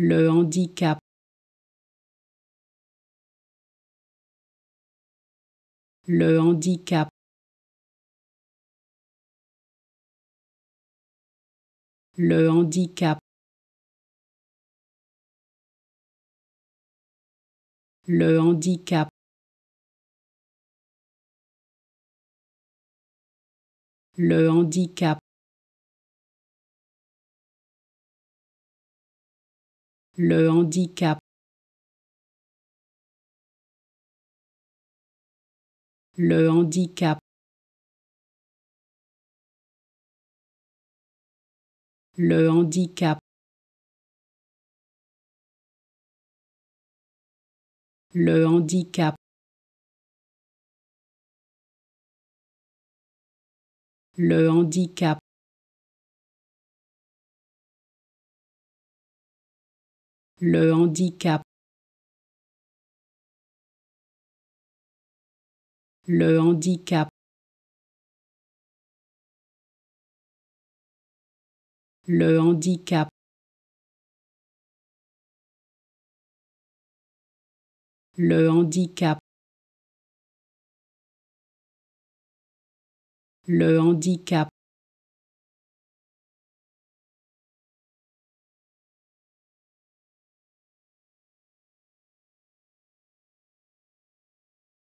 Le handicap. Le handicap. Le handicap. Le handicap. Le handicap. Le handicap. Le handicap. Le handicap. Le handicap. Le handicap. Le handicap. Le handicap. Le handicap. Le handicap. Le handicap.